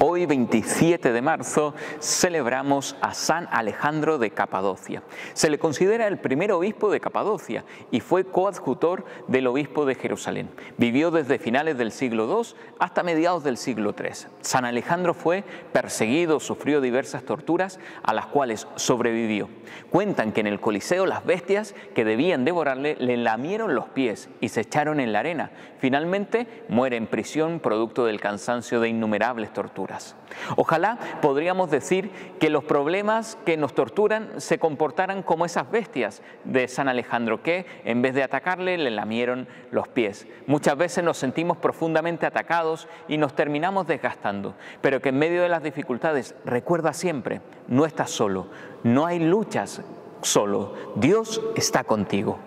Hoy, 27 de marzo, celebramos a San Alejandro de Capadocia. Se le considera el primer obispo de Capadocia y fue coadjutor del obispo de Jerusalén. Vivió desde finales del siglo II hasta mediados del siglo III. San Alejandro fue perseguido, sufrió diversas torturas a las cuales sobrevivió. Cuentan que en el Coliseo las bestias que debían devorarle le lamieron los pies y se echaron en la arena. Finalmente muere en prisión producto del cansancio de innumerables torturas. Ojalá podríamos decir que los problemas que nos torturan se comportaran como esas bestias de San Alejandro que en vez de atacarle le lamieron los pies. Muchas veces nos sentimos profundamente atacados y nos terminamos desgastando, pero que en medio de las dificultades recuerda siempre, no estás solo, no hay luchas solo, Dios está contigo.